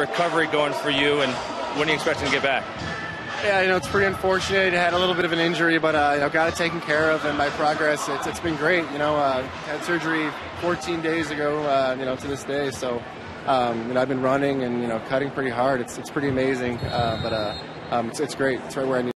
recovery going for you, and when are you expecting to get back? Yeah, you know, it's pretty unfortunate. I had a little bit of an injury, but uh, you know, got it taken care of, and my progress, it's, it's been great. You know, uh, had surgery 14 days ago, uh, you know, to this day. So, um, you know, I've been running and, you know, cutting pretty hard. It's, it's pretty amazing, uh, but uh, um, it's, it's great. It's right where I need